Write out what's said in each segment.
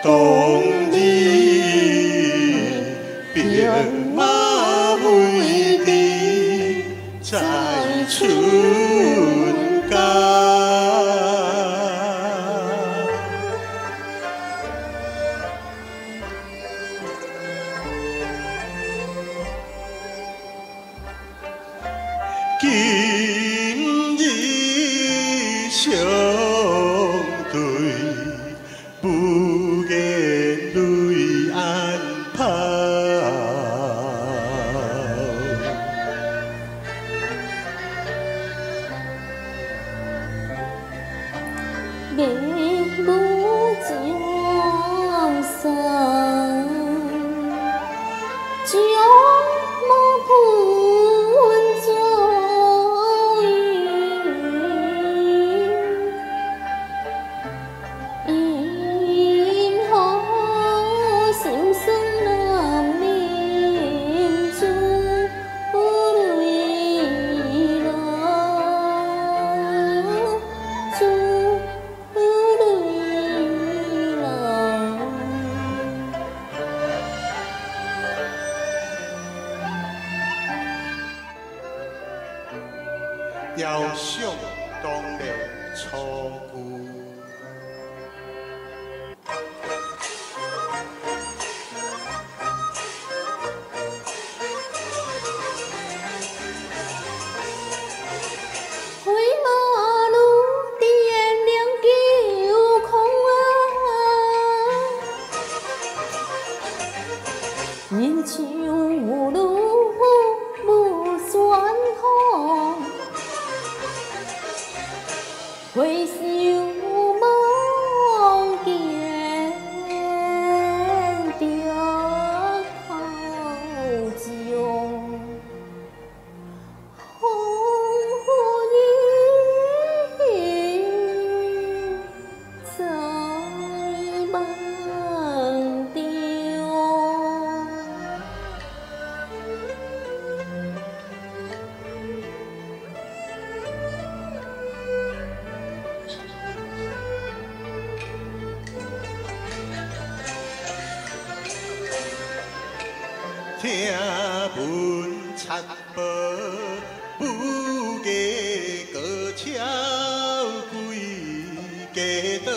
当你兵马未敌，在春江。Kỷ niệm. 高兴当流初不不不不回头路点亮啊。无路听闻七 vườn sắt 多。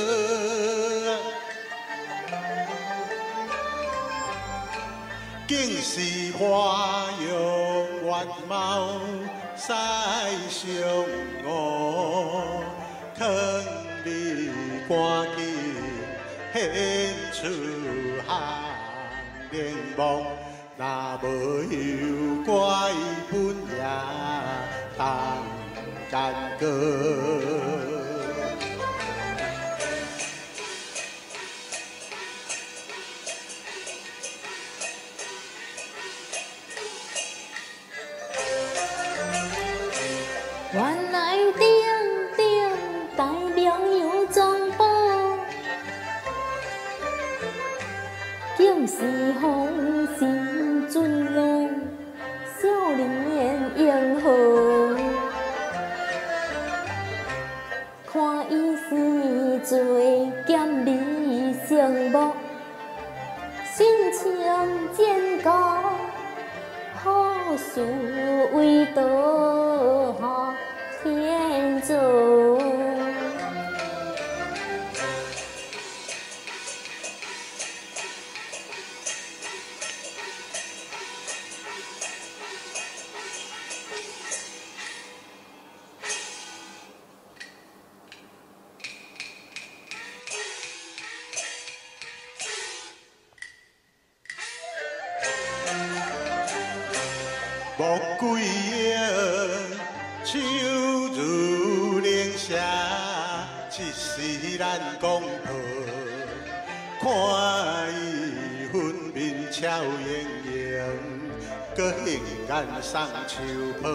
竟是花容月貌，世 Cơ chép quý, kế. Bờ hiệu quai. 木归影，秋如灵蛇，一世咱讲好，看伊粉面俏盈盈，搁杏眼送秋波。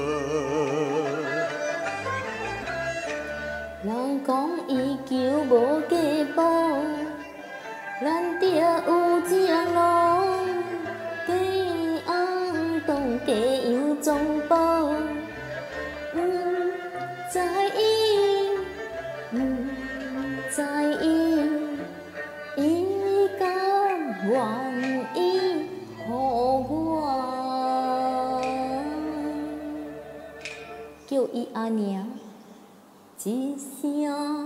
人讲伊求无价宝，咱着有情路。叫伊阿娘一声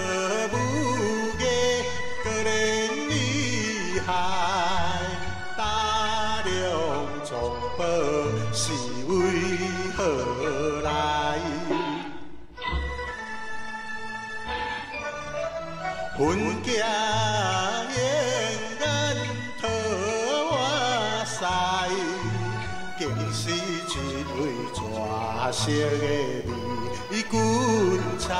量重宝是为何来？分家。色的美君彩，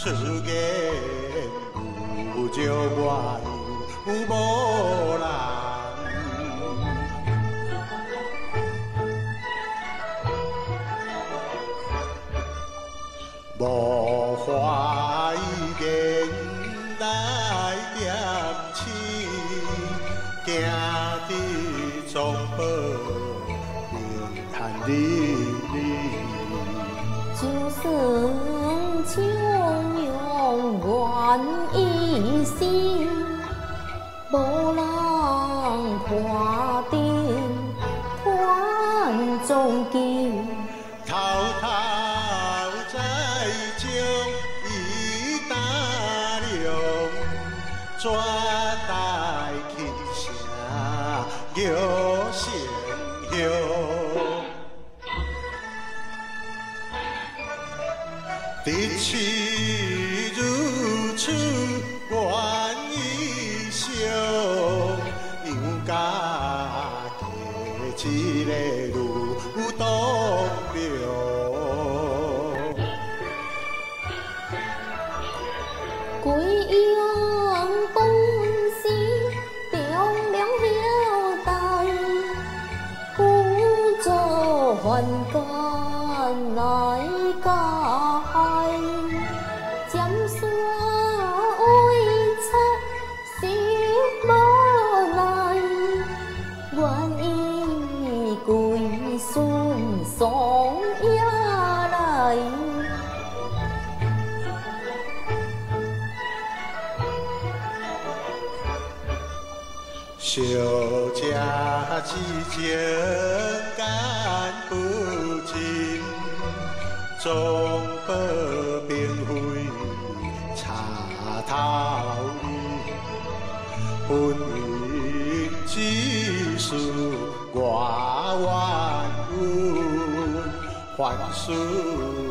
出家。就我有无人，无花已经来点醒，行伫总保平坦日一。心无人看见，团中见，作还修家之情干不尽，终不辨会茶汤面，不遇知心我怨君，还书。